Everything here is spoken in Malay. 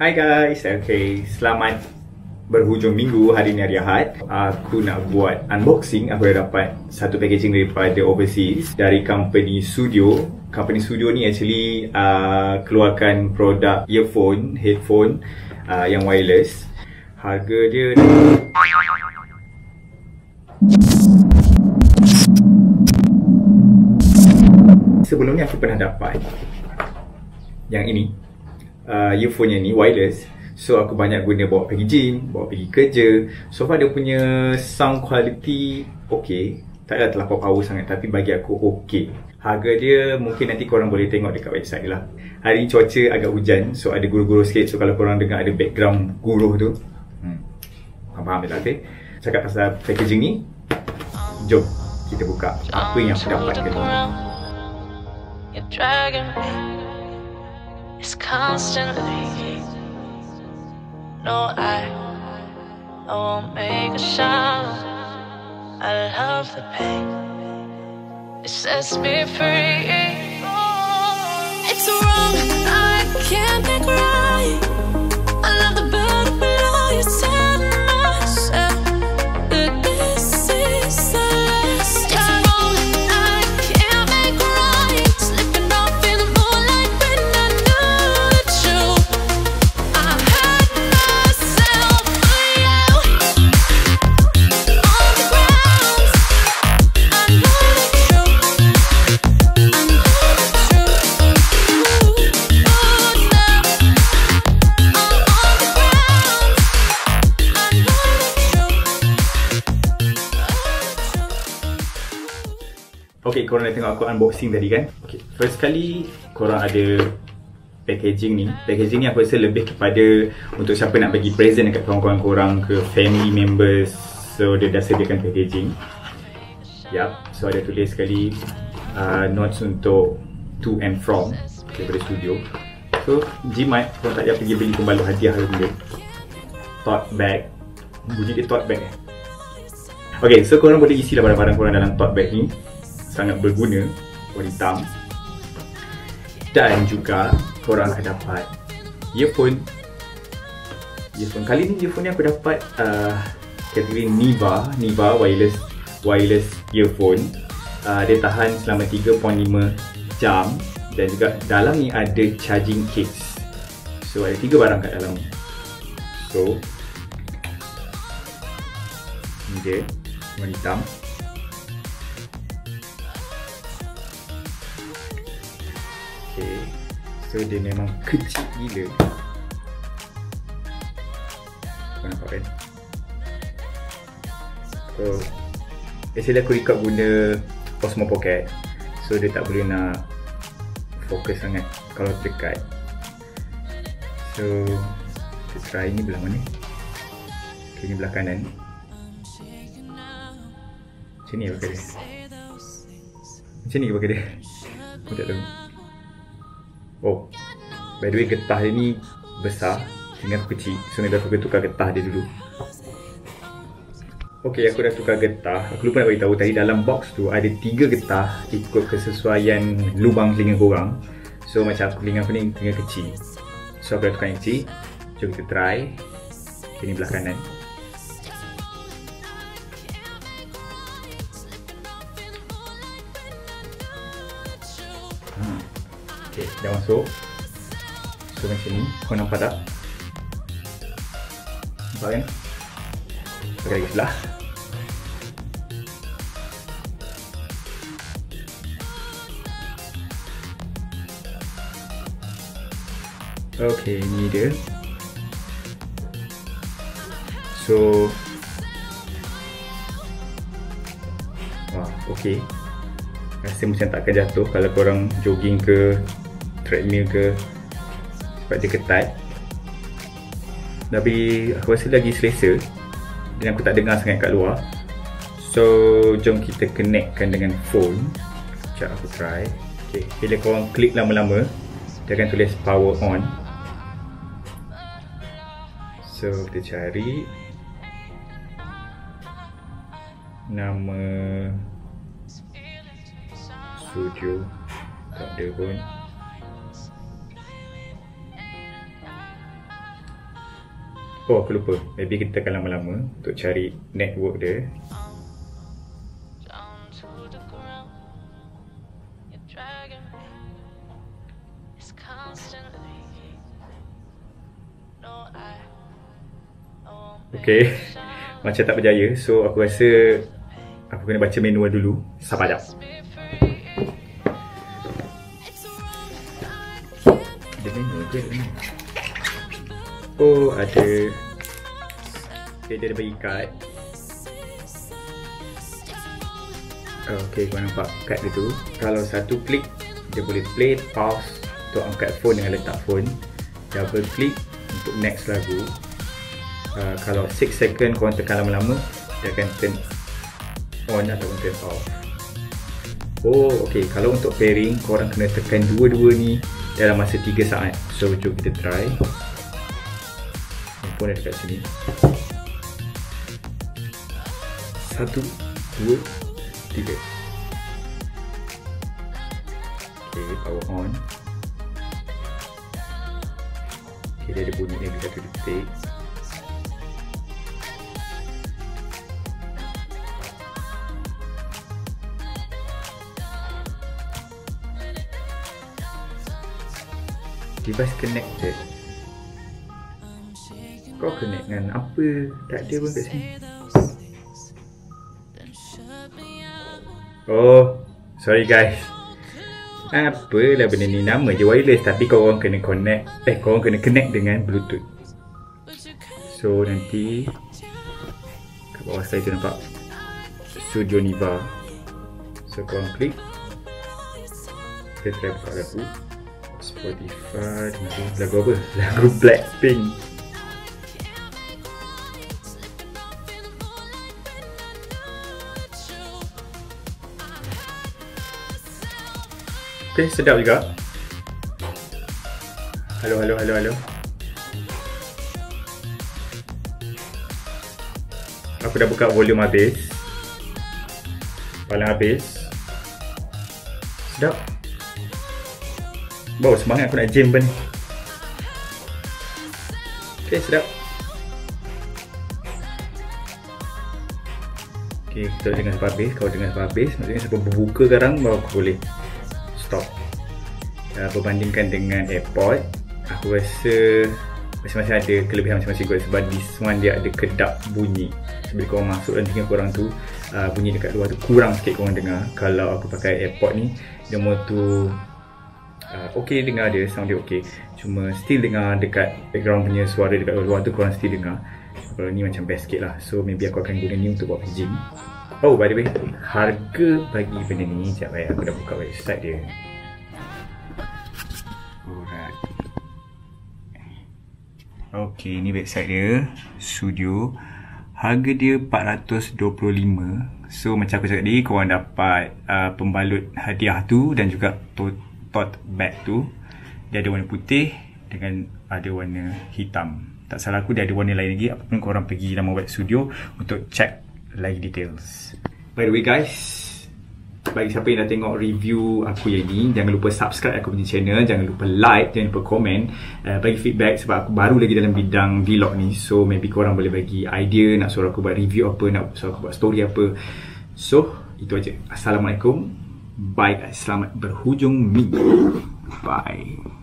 Hai guys, okay, selamat berhujung minggu. Hari ni hari Ahad. Aku nak buat unboxing. Aku dah dapat satu packaging daripada overseas Dari company Studio Company Studio ni actually uh, keluarkan produk earphone, headphone uh, yang wireless. Harga dia Sebelum ni aku pernah dapat Yang ini uh, earphone yang ni wireless. So aku banyak guna bawa pergi gym, bawa pergi kerja. So far dia punya sound quality okay. Tak ada terlalu power sangat tapi bagi aku okay. Harga dia mungkin nanti korang boleh tengok dekat website lah. Hari ni cuaca agak hujan so ada guru-guru sikit. So kalau korang dengar ada background guruh tu hmm. Faham tak okay? Cakap pasal packaging ni Jom kita buka. Apa yang aku dapatkan? You're dragging me It's constantly. No, I, I won't make a sound. I love the pain. It sets me free. It's wrong, I can't korang dah tengok aku unboxing tadi kan? Okay, first kali korang ada packaging ni Packaging ni aku rasa lebih kepada untuk siapa nak bagi present dekat kawan-kawan korang ke family members. So dia dah sediakan packaging. Yup, so ada tulis sekali uh, notes untuk to and from daripada studio. So, jimat korang tak payah pergi beli pembalut hadiah ke benda. Tote bag. Bunyi dia tote bag eh? Okay, so korang boleh isi lah barang-barang korang dalam tote bag ni sangat berguna warna hitam. Dan juga korang akan dapat earphone. Earphone. Kali ni earphone ni aku dapat uh, kategori Niva. Niva wireless wireless earphone. Uh, dia tahan selama 3.5 jam. Dan juga dalam ni ada charging case. So ada tiga barang kat dalam ni. So ni dia warna hitam So dia memang kecil gila. Nampak kan? So Actually aku record guna Osmo Pocket. So dia tak boleh nak Fokus sangat Kalau dekat So Kita try ni belah mana? Okay ni belah kanan. Macam ni pakai dia. Macam ni pakai dia. Aku tak tahu Oh By the way getah dia ni Besar Tinggal kecil So maybe aku kena tukar getah dia dulu. Okay aku dah tukar getah. Aku lupa nak beritahu Tadi dalam box tu Ada tiga getah Ikut kesesuaian Lubang telinga korang. So macam aku telinga aku ni Telinga kecil. So aku dah tukar yang kecil. Jom kita try. Ini belah kanan Okay, dah masuk So macam ni, kau nampak tak? Nampak kan? Pakai lagi sebelah Okay, ni dia So Wah, okay Rasa macam tak akan jatuh kalau korang jogging ke treadmill ke sebab dia ketat. Tapi aku rasa lagi selesa dan aku tak dengar sangat kat luar. So jom kita connectkan dengan phone. Sekejap aku try. Okay. bila korang klik lama-lama dia akan tulis power on. So kita cari. Nama studio. Tak ada pun Oh aku lupa. Maybe kita akan lama-lama Untuk cari network dia. Okay. Macam tak berjaya So aku rasa Aku kena baca manual dulu. Sabar jap. Ada manual ke ni? Oh ada. Okay dia ada bagi kad. Oh, Okay kau nampak kad dia tu Kalau satu klik Dia boleh play pause Untuk angkat phone dengan letak phone. Double klik Untuk next lagu. Uh, Kalau 6 second korang tekan lama-lama Dia akan turn on ataupun turn off. Oh okay Kalau untuk pairing Korang kena tekan dua-dua ni Dalam masa 3 saat. So jom kita try Ada dekat sini. Satu Dua Tiga. Okay power on. Okay dia ada bunyi ni satu detik. Device connected Kau connect dengan apa? Tak ada pun kat sini. Oh Sorry guys. Apalah benda ni? Nama je wireless Tapi korang kena connect. Eh korang kena connect dengan bluetooth. So nanti Kat bawah saya tu nampak Studio Niva. So korang klik. Kita try buka lagu. Spotify lagu apa? Lagu Blackpink Okay, sedap juga. Halo, halo, halo, halo. Aku dah buka volume habis. Paling habis. Sedap. Bau semangat aku nak jam pun. Okay, sedap. Okay, kita dengar sampai habis. Kalau dengar sampai habis, maksudnya sampai berbuka sekarang baru aku boleh stop. Uh, berbandingkan dengan airport, aku rasa masing-masing ada kelebihan masing-masing kot sebab this one dia ada kedap bunyi. Sebab korang masuk dan tinggal korang tu uh, bunyi dekat luar tu kurang sikit korang dengar. Kalau aku pakai airport ni demo tu uh, okay dengar dia sound dia okay. Cuma still dengar dekat background punya suara dekat luar tu korang still dengar. Kalau ni macam best sikit lah. So maybe aku akan guna ni untuk buat packaging oh by the way harga bagi benda ni sekejap eh aku dah buka website dia. Alright. Okay, ni website dia Studio Harga dia 425 So macam aku cakap tadi Korang dapat uh, pembalut hadiah tu Dan juga to- tote bag tu. Dia ada warna putih Dengan ada warna hitam. Tak salah aku dia ada warna lain lagi. Apapun korang pergi nama web studio Untuk check lagi details. By the way guys bagi siapa yang dah tengok review aku yang ni Jangan lupa subscribe aku punya channel. Jangan lupa like, jangan lupa komen uh, Bagi feedback sebab aku baru lagi dalam bidang vlog ni. So maybe korang boleh bagi idea Nak suruh aku buat review apa Nak suruh aku buat story apa. So itu aja. Assalamualaikum. Bye guys. Selamat berhujung minggu. Bye